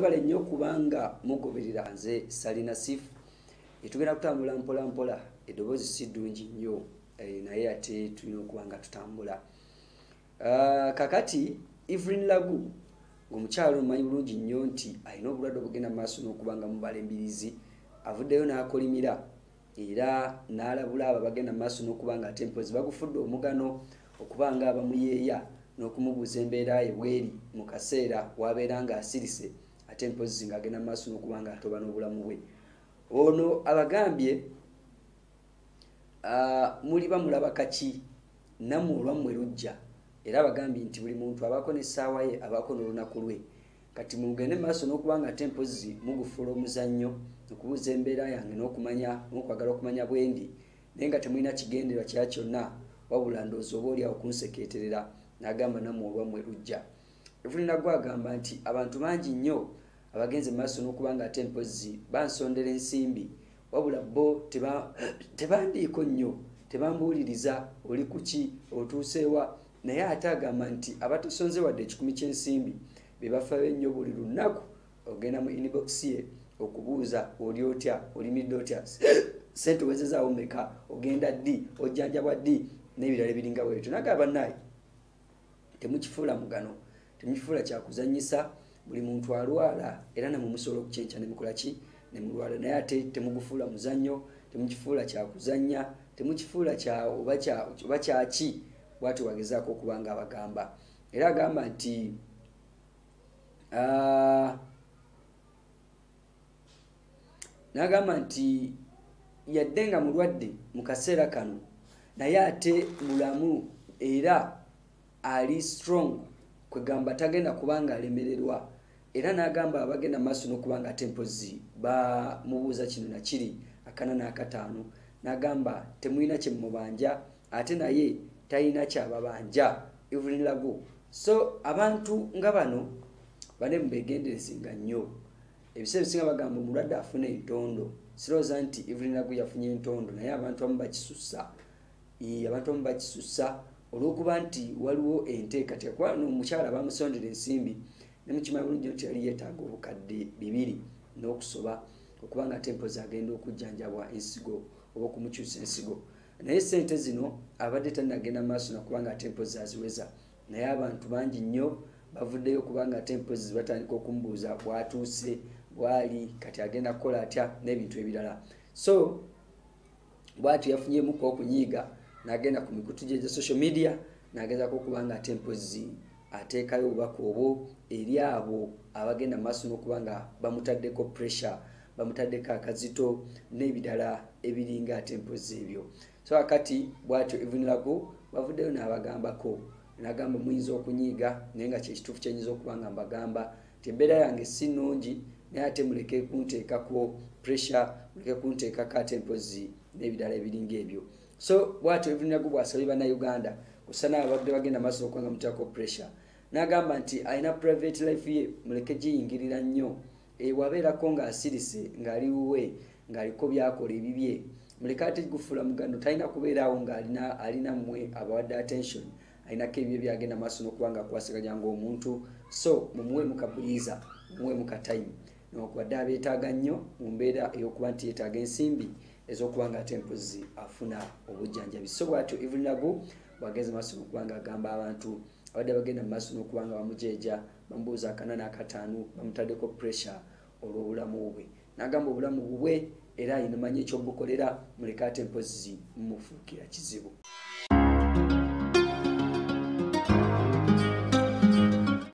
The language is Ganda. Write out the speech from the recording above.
mwebale nnyo kubanga mugoberera nze salina sifu etugenda kutambula mpola mpola eddoboozi si ddungi nnyo eh, naye ate tulina okuba nga tutambula. Ah, kakati evelyn lagu ngaomukyalo omumanyi bulungi nnyo nti alina obulwadde obugenda mu maaso n'okuba nga mubala embirizi avuddeyo n'akolimira era n'alabula abo abagenda mu maaso n'okuba nga ate mpozi bagufudde omugano okuba nga abamuyeeya n'okumubuuza embeera ye bweri mu kaseera wabeera nga asirise ate mpozi ng'agenda mu maaso n'okuba nga atoba n'obulamu bwe. Ono abagambye muliba mulaba kaki? Nammwe olwammwe lujja. Era abagambye nti buli muntu abaako n'essaawa ye abaako n'olunaku lwe. Kati mugende mu maaso n'okuba nga ate mpozi mugufuula omuzannyo okubuuza embeera yange n'okumanya n'okwagala okumanya bwendi naye nga temulina kigenderwa kya kyonna wabula ndowooza oba oliawo kunsekeeterera n'agamba nammwe olwammwe lujja. Evulina gwe agamba nti abantu bangi nnyo abagenze mu maaso n'okuba nga ate mpozi bansondera ensimbi wabula bo teba- tebandiiko nnyo tebambuuliriza oli kuki otuuseewa naye ate agamba nti abatasonze wadde ekikumi ky'ensimbi be bafayo ennyo buli lunaku ogenda mu inbox ye okubuuza oli otya olimidde otya. Sente wezezaawo meka ogenda ddi? Ojjanjabwa ddi? N'ebirala ebiringa bwebityo nagamba bannaye temukifuula mugano temukifuula kyakuzanyisa buli muntu alwala era namwe musobola okukyenkya nemukola ki? Nemulwala naye ate temugufuula muzannyo temukifuula kyakuzanya temukifuula oba kya- oba kyaki bwati wagezaako okuba nga abagamba. Era agamba nti n'agamba nti yadde nga mulwadde mu kaseera kano naye ate mulamu era ali strong kwegamba tagenda kuba nga alemererwa era n'agamba abagenda maaso n'okuba nga ate mpozi bamubuuza kino nakiri akana n'akataano n'agamba temulina kyemubanja ate naye talina kyababanja. Evelyn lago so abantu nga bano bane mubegenderezenga nnyo. Ebiseera ebisinga bagamba omulwadde afuna entondo. Sirowooza nti evelyn lago yafunye entondo naye abantu abamu bakisusa abantu abamu bakisusa olwokuba nti waliwo enteekateeka kuba omukyala bamusondera ensimbi nemukimanyi bulungi nti yali yeetaaga obukadde bibiri n'okusoba okuba nga tempozi agenda okujjanjabwa ensigo oba okumukyusa ensigo. Naye sente zino abadde tanagenda maaso nakuba nga tempozi aziweza naye abantu bangi nnyo bavuddeyo okuba nga tempozi batandika okumubuuza bwatuuse bwali kati agenda kukola atya n'ebintu ebirala. So bwatyo yafunyemuko okunyiiga n'agenda ku mikutu gye gya social media n'agezaako okuba nga ate mpozi ateekayo obubaka obwo eri abo abagenda mu maaso n'okuba nga bamutaddeko pressure bamutaddeko akazito n'ebirala ebiringa ate mpozi ebyo so akati bwatyo evunirago bavuddeyo n'abagambako nagamba muyinza okunyiiga naye nga kyekituufu kyenyinza okuba nga mbagamba ti embeera yange si nnungi naye ate muleke kunteekako pressure muleke kunteekako ate mpozi n'ebirala ebiringa ebyo so bwatyo evunirago bwasabye bannayuganda kusa naabadde bagenda maaso okuba nga muteekako pressure. N'agamba nti alina private life ye muleke giyingirira nnyo. E, wabeerako ng'asirise ng'ali wuwe ng'aliko byakola ebibye. Muleke ate gufuula mugando talina kubeeraawo ng'alina alina mmwe abawadde attention. Alinako ebyo byagenda maaso n'okuba nga akwasaganya ngaomuntu so mumuwe mukabuliiza mumuwe mukatime nokubadde abeetaaga nnyo mu mbeera ey'okuba nti yeetaaga ensimbi ez'okuba nga ate mpozi afuna obujjanjabi. So bwatyo evulinago bwagenze maaso n'okuba nga agamba abantu abadde bagenda mu maaso n'okuba nga bamujeeja bamubuuza akana n'akataano bamutaddeko pressure olw'obulamu bwe. N'agamba obulamu bubwe era ayinamanyi ekyobukolera muleke ate mpozi mumufuukira kizibu